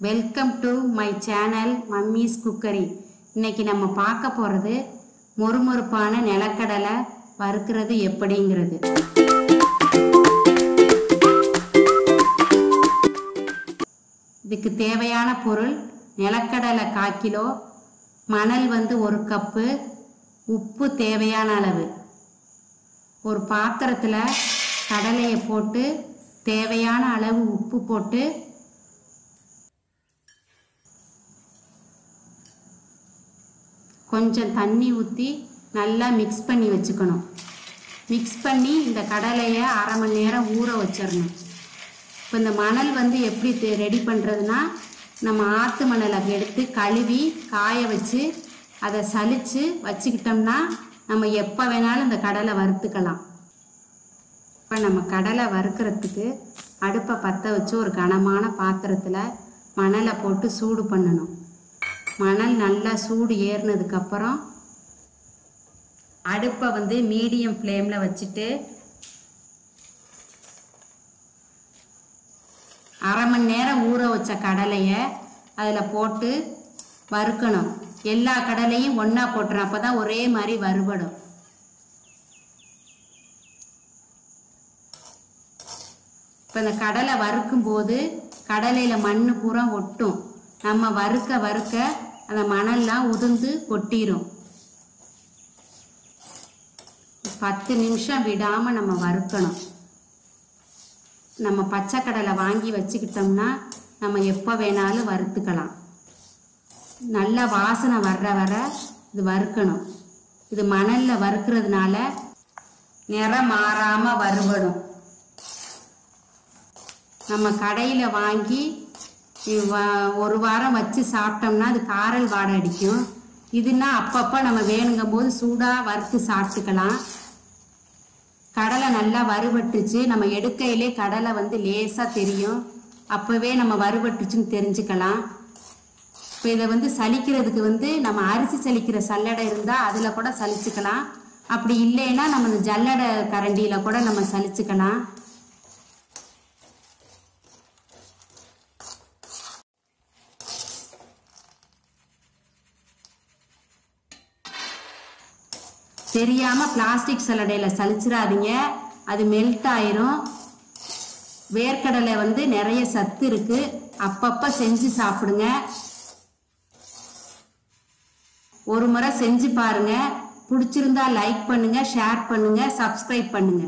Welcome to my channel mummy's cookery இன்னைக்கு நம்ம பார்க்க போகிறது மொறுமொறுப்பான நிலக்கடலை வறுக்கிறது எப்படிங்கிறது. இதுக்கு தேவையான பொருள் நிலக்கடலை கால் கிலோ மணல் வந்து ஒரு கப்பு உப்பு தேவையான அளவு. ஒரு பாத்திரத்தில் கடலையை போட்டு தேவையான அளவு உப்பு போட்டு கொஞ்சம் தண்ணி ஊற்றி நல்லா மிக்ஸ் பண்ணி வச்சுக்கணும். மிக்ஸ் பண்ணி இந்த கடலையை அரை மணி நேரம் ஊற வச்சிடணும். இப்போ இந்த மணல் வந்து எப்படி ரெடி பண்ணுறதுனா நம்ம ஆற்று மணலை எடுத்து கழுவி காய வச்சு அதை சலித்து வச்சுக்கிட்டோம்னா நம்ம எப்போ வேணாலும் இந்த கடலை வறுத்துக்கலாம். இப்போ நம்ம கடலை வறுக்கிறதுக்கு அடுப்பை பற்ற வச்சு ஒரு கனமான பாத்திரத்தில் மணலை போட்டு சூடு பண்ணணும். மணல் நல்லா சூடு ஏறினதுக்கப்புறம் அடுப்பை வந்து மீடியம் ஃப்ளேமில் வச்சுட்டு அரை மணி நேரம் ஊற வச்ச கடலையை அதில் போட்டு வறுக்கணும். எல்லா கடலையும் ஒன்றா போட்டுரும் அப்போ தான் ஒரே மாதிரி வறுபடும். இப்போ இந்த கடலை வறுக்கும் போது கடலையில் மண் பூரா ஒட்டும். நம்ம வறுக்க வறுக்க அந்த மணல்லாம் உதிர்ந்து கொட்டிடும் பத்து நிமிஷம் விடாமல் நம்ம வறுக்கணும். நம்ம பச்சை கடலை வாங்கி வச்சுக்கிட்டோம்னா நம்ம எப்போ வேணாலும் வறுத்துக்கலாம். நல்ல வாசனை வர்ற வர இது வறுக்கணும். இது மணலில் வறுக்கிறதுனால நிறம் மாறாமல் வறுபடும். நம்ம கடையில் வாங்கி ஒரு வாரம் வச்சு சாப்பிட்டோம்னா அது காரல் வாடை அடிக்கும். இதுனா அப்பப்போ நம்ம வேணுங்கும் போது சூடாக வறுத்து சாப்பிட்டுக்கலாம். கடலை நல்லா வறுபட்டுச்சு. நம்ம எடுக்கையிலே கடலை வந்து லேசாக தெரியும். அப்போவே நம்ம வறுபட்டுச்சுன்னு தெரிஞ்சுக்கலாம். இப்போ இதை வந்து சலிக்கிறதுக்கு வந்து நம்ம அரிசி சலிக்கிற சல்லடை இருந்தால் அதில் கூட சலிச்சுக்கலாம். அப்படி இல்லைன்னா நம்ம இந்த ஜல்லடை கரண்டியில் கூட நம்ம சலிச்சுக்கலாம். தெரியாமல் பிளாஸ்டிக் சல்லடையில் சலிச்சிடாதீங்க. அது மெல்ட் ஆயிரும். வேர்க்கடலை வந்து நிறைய சத்து இருக்கு. அப்பப்போ செஞ்சு சாப்பிடுங்க. ஒரு முறை செஞ்சு பாருங்க. பிடிச்சிருந்தா லைக் பண்ணுங்க ஷேர் பண்ணுங்க சப்ஸ்கிரைப் பண்ணுங்க.